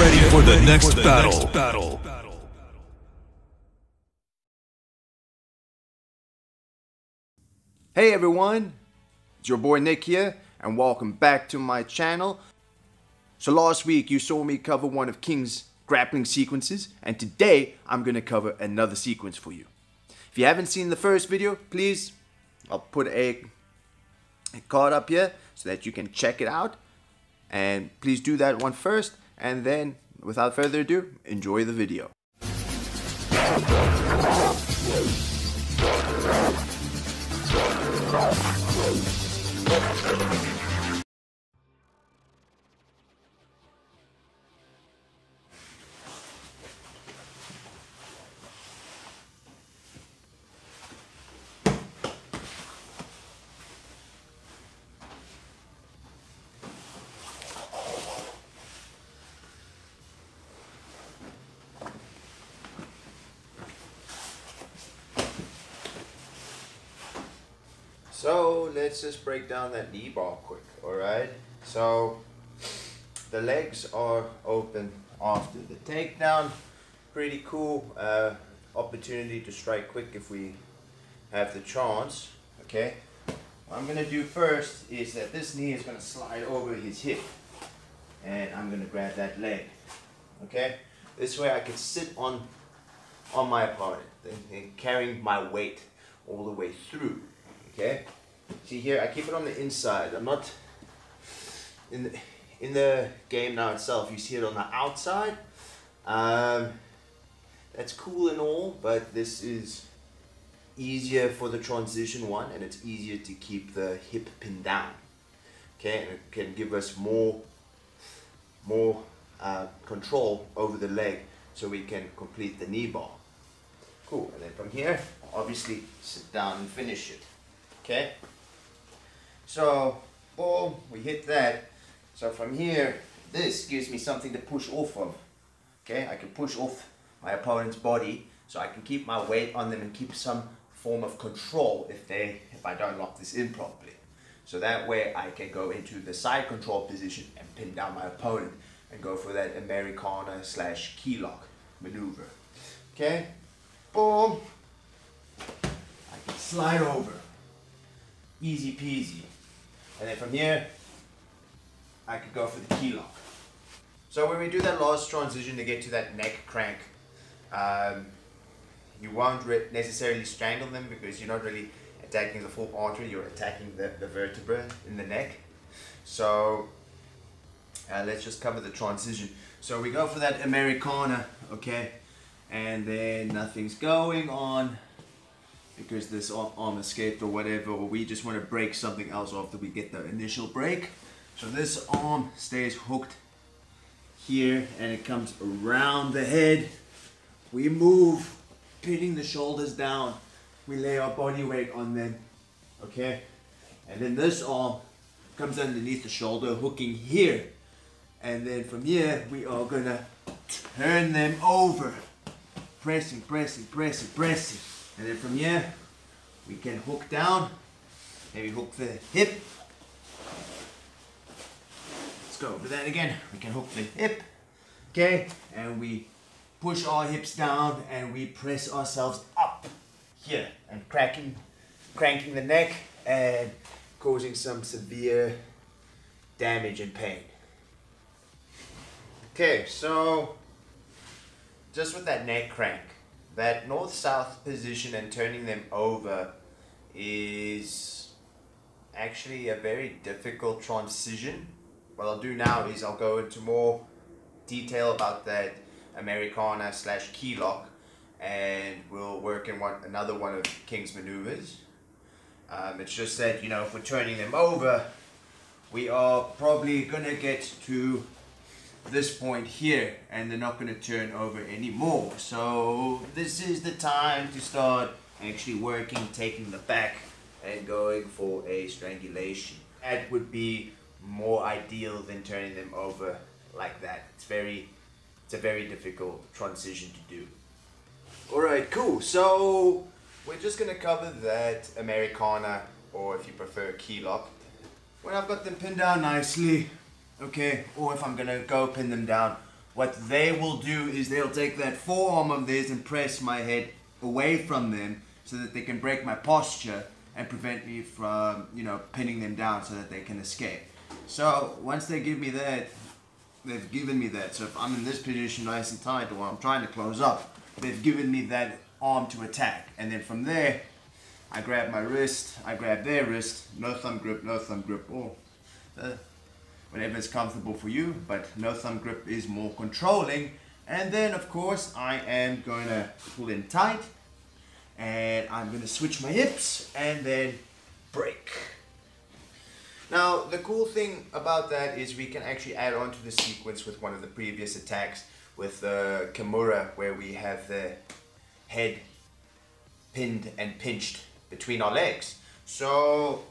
ready for the next battle. Hey everyone, it's your boy Nick here, and welcome back to my channel. So last week you saw me cover one of King's grappling sequences, and today I'm gonna cover another sequence for you. If you haven't seen the first video, please, I'll put a, a card up here so that you can check it out. And please do that one first, and then without further ado, enjoy the video. So let's just break down that knee bar quick, alright? So the legs are open after the takedown. Pretty cool uh, opportunity to strike quick if we have the chance, okay? What I'm gonna do first is that this knee is gonna slide over his hip and I'm gonna grab that leg, okay? This way I can sit on on my opponent and, carrying my weight all the way through. Okay. See here, I keep it on the inside. I'm not in the in the game now itself. You see it on the outside. Um, that's cool and all, but this is easier for the transition one, and it's easier to keep the hip pinned down. Okay, and it can give us more more uh, control over the leg, so we can complete the knee bar. Cool, and then from here, obviously sit down and finish it. Okay? So, boom, we hit that. So from here, this gives me something to push off of. Okay, I can push off my opponent's body so I can keep my weight on them and keep some form of control if they if I don't lock this in properly. So that way I can go into the side control position and pin down my opponent and go for that Americana slash key lock maneuver. Okay, boom. I can slide over. Easy peasy. And then from here, I could go for the key lock. So when we do that last transition to get to that neck crank, um, you won't necessarily strangle them because you're not really attacking the full artery, you're attacking the, the vertebra in the neck. So uh, let's just cover the transition. So we go for that Americana, okay? And then nothing's going on because this arm escaped or whatever, or we just want to break something else after we get the initial break. So this arm stays hooked here and it comes around the head. We move, pinning the shoulders down. We lay our body weight on them, okay? And then this arm comes underneath the shoulder, hooking here. And then from here, we are gonna turn them over. Pressing, pressing, pressing, pressing. And then from here, we can hook down, maybe hook the hip. Let's go over that again. We can hook the hip, okay? And we push our hips down and we press ourselves up here and cracking, cranking the neck and causing some severe damage and pain. Okay, so just with that neck crank, that north-south position and turning them over is actually a very difficult transition. What I'll do now is I'll go into more detail about that Americana slash key lock and we'll work in one another one of King's maneuvers. Um, it's just that, you know, if we're turning them over, we are probably going to get to this point here and they're not going to turn over anymore. So this is the time to start actually working, taking the back and going for a strangulation. That would be more ideal than turning them over like that. It's very, it's a very difficult transition to do. All right, cool. So we're just gonna cover that Americana, or if you prefer, key lock. When I've got them pinned down nicely, okay, or if I'm gonna go pin them down what they will do is they'll take that forearm of theirs and press my head away from them so that they can break my posture and prevent me from, you know, pinning them down so that they can escape. So once they give me that, they've given me that. So if I'm in this position nice and tight or I'm trying to close up, they've given me that arm to attack. And then from there, I grab my wrist, I grab their wrist, no thumb grip, no thumb grip, or uh, whatever is comfortable for you, but no thumb grip is more controlling. And then of course I am going to pull in tight and I'm going to switch my hips and then break. Now the cool thing about that is we can actually add on to the sequence with one of the previous attacks with the uh, Kimura where we have the head pinned and pinched between our legs. So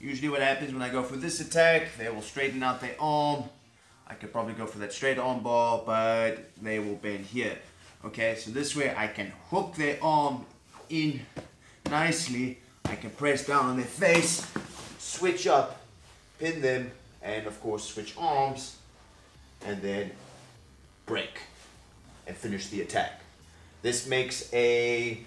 usually what happens when I go for this attack, they will straighten out their arm. I could probably go for that straight arm bar, but they will bend here. Okay, so this way I can hook their arm in nicely. I can press down on their face, switch up, pin them, and of course switch arms, and then break and finish the attack. This makes a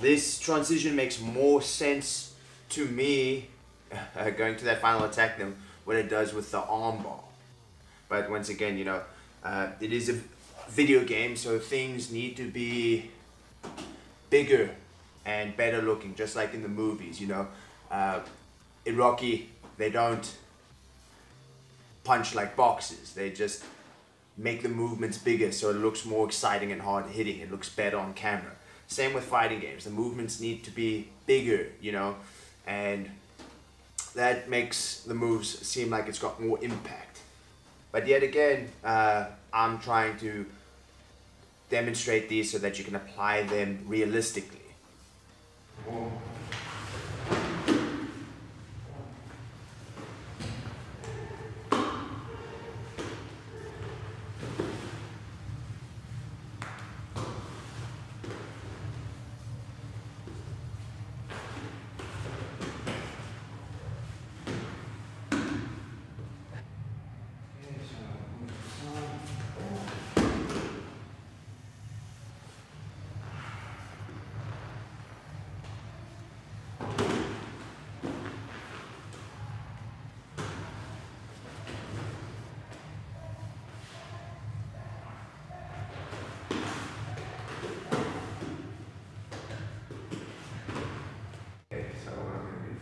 this transition makes more sense to me uh, going to that final attack them, what it does with the armbar. But once again, you know, uh, it is a video game, so things need to be bigger and better looking, just like in the movies, you know. Uh, in Rocky, they don't punch like boxes. They just make the movements bigger so it looks more exciting and hard hitting. It looks better on camera. Same with fighting games. The movements need to be bigger, you know, and that makes the moves seem like it's got more impact. But yet again, uh, I'm trying to demonstrate these so that you can apply them realistically.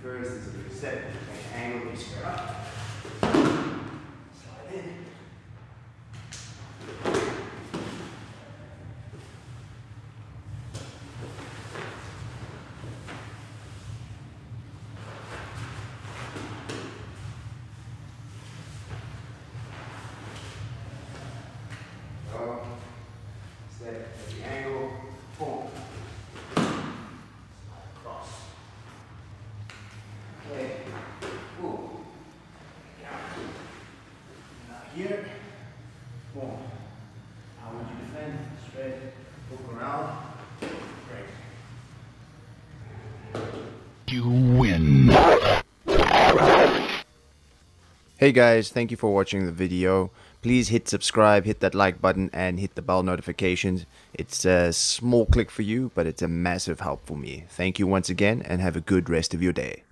first is a reset and angle your square up. Slide in. Go. Step at the angle. Boom. Slide across. Okay. Ooh. Down. Now here. Boom. How would you defend? Straight. You win. Hey guys, thank you for watching the video. Please hit subscribe, hit that like button, and hit the bell notifications. It's a small click for you, but it's a massive help for me. Thank you once again, and have a good rest of your day.